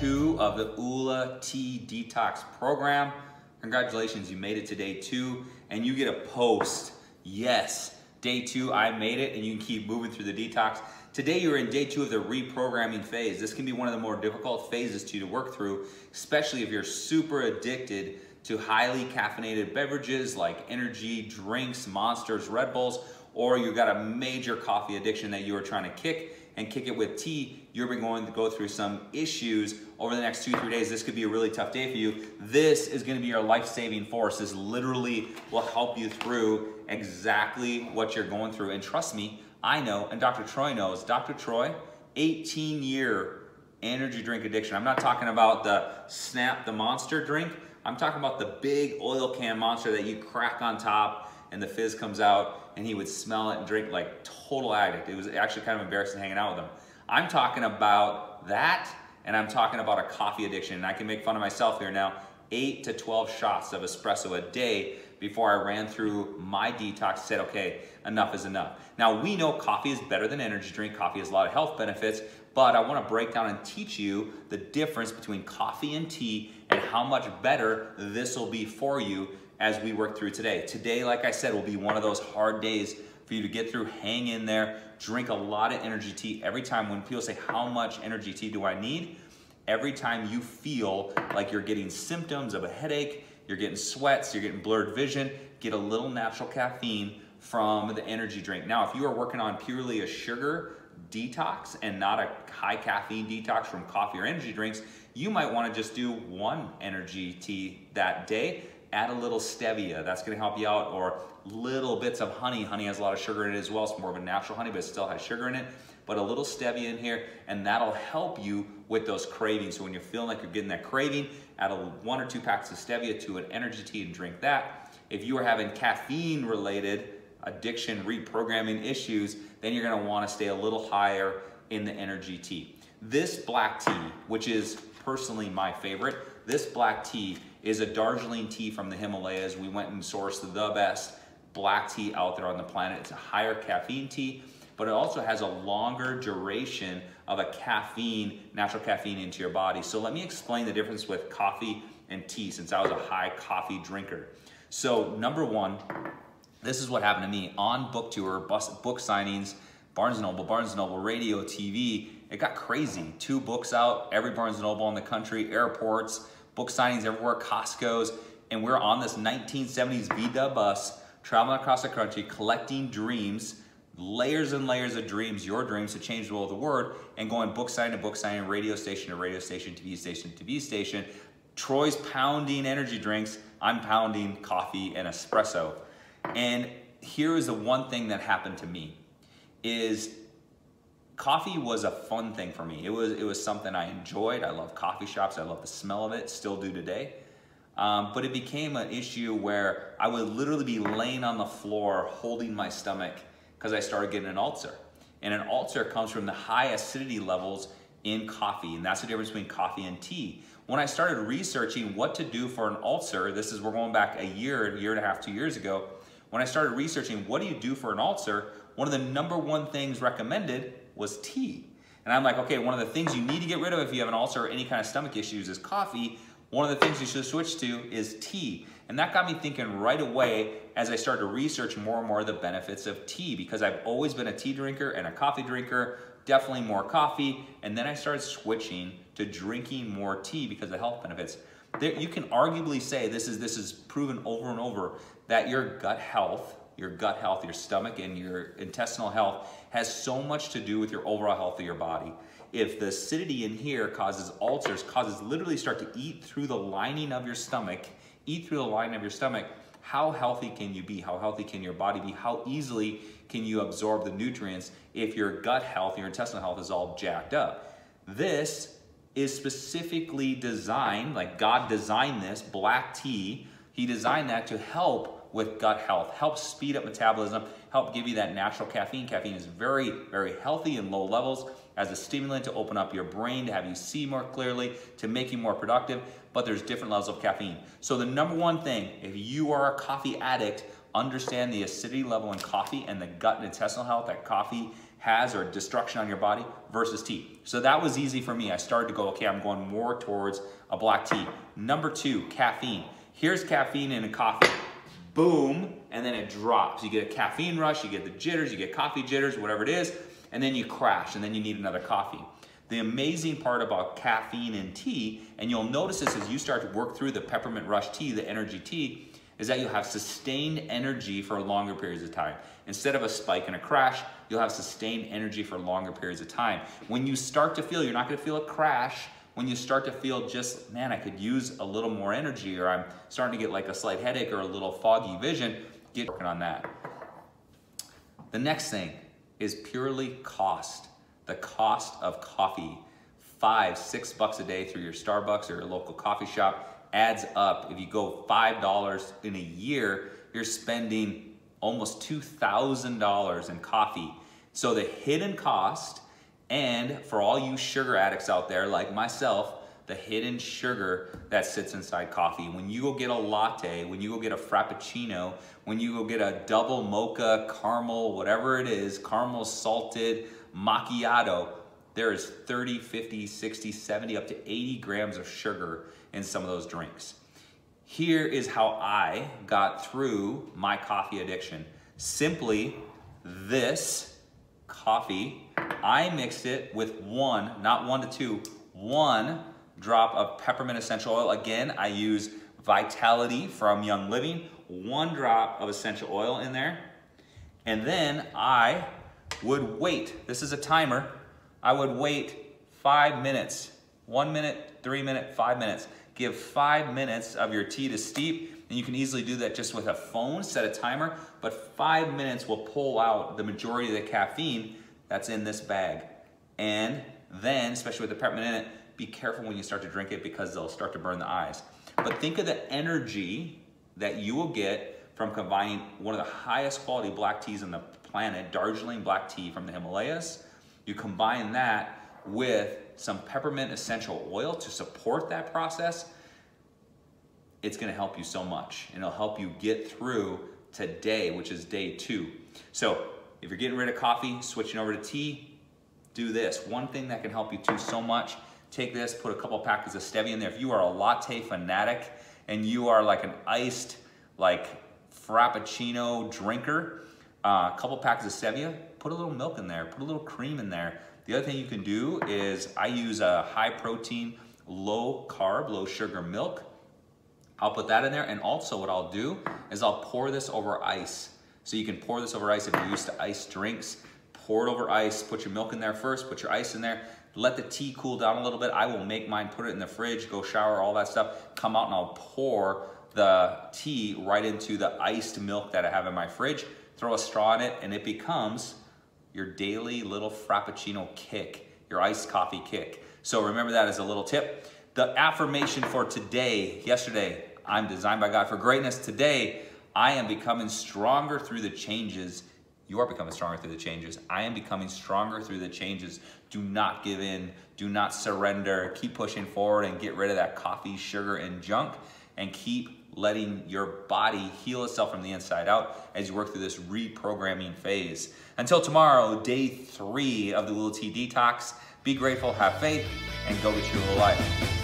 two of the OolaTea Detox program. Congratulations, you made it to day two and you get a post. Yes, day two, I made it and you can keep moving through the detox. Today you're in day two of the reprogramming phase. This can be one of the more difficult phases to, you to work through, especially if you're super addicted to highly caffeinated beverages like energy, drinks, monsters, Red Bulls, or you've got a major coffee addiction that you are trying to kick and kick it with tea, you're going to go through some issues over the next two, three days. This could be a really tough day for you. This is gonna be your life-saving force. This literally will help you through exactly what you're going through. And trust me, I know, and Dr. Troy knows, Dr. Troy, 18 year energy drink addiction. I'm not talking about the Snap the Monster drink. I'm talking about the big oil can monster that you crack on top and the fizz comes out and he would smell it and drink like total addict. It was actually kind of embarrassing hanging out with him. I'm talking about that and I'm talking about a coffee addiction. And I can make fun of myself here now. Eight to 12 shots of espresso a day before I ran through my detox said, okay, enough is enough. Now we know coffee is better than energy drink. Coffee has a lot of health benefits, but I wanna break down and teach you the difference between coffee and tea and how much better this will be for you as we work through today. Today, like I said, will be one of those hard days for you to get through, hang in there, drink a lot of energy tea. Every time when people say, how much energy tea do I need? Every time you feel like you're getting symptoms of a headache, you're getting sweats, you're getting blurred vision, get a little natural caffeine from the energy drink. Now, if you are working on purely a sugar detox and not a high caffeine detox from coffee or energy drinks, you might wanna just do one energy tea that day add a little stevia. That's gonna help you out. Or little bits of honey. Honey has a lot of sugar in it as well. It's more of a natural honey, but it still has sugar in it. But a little stevia in here, and that'll help you with those cravings. So when you're feeling like you're getting that craving, add a one or two packs of stevia to an energy tea and drink that. If you are having caffeine related addiction reprogramming issues, then you're gonna wanna stay a little higher in the energy tea. This black tea, which is personally my favorite, this black tea is a Darjeeling tea from the Himalayas. We went and sourced the best black tea out there on the planet. It's a higher caffeine tea, but it also has a longer duration of a caffeine, natural caffeine into your body. So let me explain the difference with coffee and tea since I was a high coffee drinker. So number one, this is what happened to me on book tour, book signings, Barnes & Noble, Barnes & Noble, radio, TV. It got crazy. Two books out, every Barnes & Noble in the country, airports, book signings everywhere, Costco's, and we're on this 1970s VW bus traveling across the country, collecting dreams, layers and layers of dreams, your dreams to change the world of the word, and going book signing to book signing, radio station to radio station, TV station to TV station. Troy's pounding energy drinks, I'm pounding coffee and espresso. And here is the one thing that happened to me is coffee was a fun thing for me. It was, it was something I enjoyed. I love coffee shops. I love the smell of it, still do today. Um, but it became an issue where I would literally be laying on the floor holding my stomach because I started getting an ulcer. And an ulcer comes from the high acidity levels in coffee, and that's the difference between coffee and tea. When I started researching what to do for an ulcer, this is, we're going back a year, a year and a half, two years ago, when I started researching what do you do for an ulcer, one of the number one things recommended was tea. And I'm like, okay, one of the things you need to get rid of if you have an ulcer or any kind of stomach issues is coffee. One of the things you should switch to is tea. And that got me thinking right away as I started to research more and more of the benefits of tea because I've always been a tea drinker and a coffee drinker, definitely more coffee. And then I started switching to drinking more tea because of the health benefits. There, you can arguably say this is, this is proven over and over that your gut health your gut health, your stomach, and your intestinal health has so much to do with your overall health of your body. If the acidity in here causes ulcers, causes literally start to eat through the lining of your stomach, eat through the lining of your stomach, how healthy can you be? How healthy can your body be? How easily can you absorb the nutrients if your gut health, your intestinal health is all jacked up? This is specifically designed, like God designed this, black tea, He designed that to help with gut health, helps speed up metabolism, help give you that natural caffeine. Caffeine is very, very healthy in low levels as a stimulant to open up your brain, to have you see more clearly, to make you more productive, but there's different levels of caffeine. So the number one thing, if you are a coffee addict, understand the acidity level in coffee and the gut and intestinal health that coffee has or destruction on your body versus tea. So that was easy for me. I started to go, okay, I'm going more towards a black tea. Number two, caffeine. Here's caffeine in a coffee. Boom, and then it drops. You get a caffeine rush, you get the jitters, you get coffee jitters, whatever it is, and then you crash, and then you need another coffee. The amazing part about caffeine and tea, and you'll notice this as you start to work through the peppermint rush tea, the energy tea, is that you'll have sustained energy for longer periods of time. Instead of a spike and a crash, you'll have sustained energy for longer periods of time. When you start to feel, you're not gonna feel a crash, when you start to feel just, man, I could use a little more energy, or I'm starting to get like a slight headache or a little foggy vision, get working on that. The next thing is purely cost the cost of coffee, five, six bucks a day through your Starbucks or your local coffee shop adds up. If you go $5 in a year, you're spending almost $2,000 in coffee. So the hidden cost, and for all you sugar addicts out there like myself, the hidden sugar that sits inside coffee. When you go get a latte, when you go get a frappuccino, when you go get a double mocha, caramel, whatever it is, caramel salted, macchiato, there is 30, 50, 60, 70, up to 80 grams of sugar in some of those drinks. Here is how I got through my coffee addiction. Simply this coffee, I mixed it with one, not one to two, one drop of peppermint essential oil. Again, I use Vitality from Young Living, one drop of essential oil in there. And then I would wait, this is a timer, I would wait five minutes, one minute, three minute, five minutes. Give five minutes of your tea to steep, and you can easily do that just with a phone, set a timer, but five minutes will pull out the majority of the caffeine that's in this bag. And then, especially with the peppermint in it, be careful when you start to drink it because they'll start to burn the eyes. But think of the energy that you will get from combining one of the highest quality black teas on the planet, Darjeeling black tea from the Himalayas. You combine that with some peppermint essential oil to support that process. It's gonna help you so much and it'll help you get through today, which is day two. So if you're getting rid of coffee, switching over to tea, do this. One thing that can help you too so much, take this, put a couple packets of stevia in there. If you are a latte fanatic and you are like an iced, like Frappuccino drinker, uh, a couple packets of stevia, put a little milk in there, put a little cream in there. The other thing you can do is I use a high protein, low carb, low sugar milk. I'll put that in there. And also what I'll do is I'll pour this over ice. So you can pour this over ice if you're used to ice drinks. Pour it over ice, put your milk in there first, put your ice in there. Let the tea cool down a little bit. I will make mine, put it in the fridge, go shower, all that stuff. Come out and I'll pour the tea right into the iced milk that I have in my fridge, throw a straw in it, and it becomes your daily little Frappuccino kick, your iced coffee kick. So remember that as a little tip. The affirmation for today, yesterday, I'm designed by God for greatness. Today, I am becoming stronger through the changes. You are becoming stronger through the changes. I am becoming stronger through the changes. Do not give in. Do not surrender. Keep pushing forward and get rid of that coffee, sugar, and junk. And keep letting your body heal itself from the inside out as you work through this reprogramming phase. Until tomorrow, day three of the OolaTea Detox, be grateful, have faith, and go get your life.